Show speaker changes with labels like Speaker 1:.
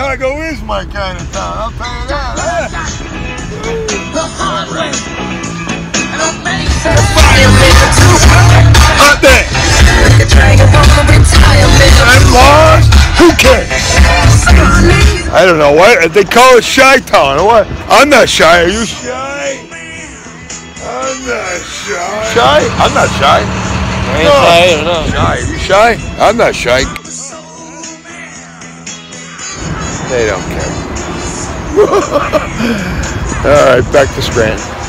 Speaker 1: Chicago is my kind of town. I'll tell you that. Hot day. I'm lost. Who cares? I don't know what they call it Chi Town. What? I'm not shy. Are you shy? I'm not shy. Shy? I'm not shy.
Speaker 2: I ain't shy either, no.
Speaker 1: Shy? Are you shy? I'm not shy. They don't care. All right, back to Scranton.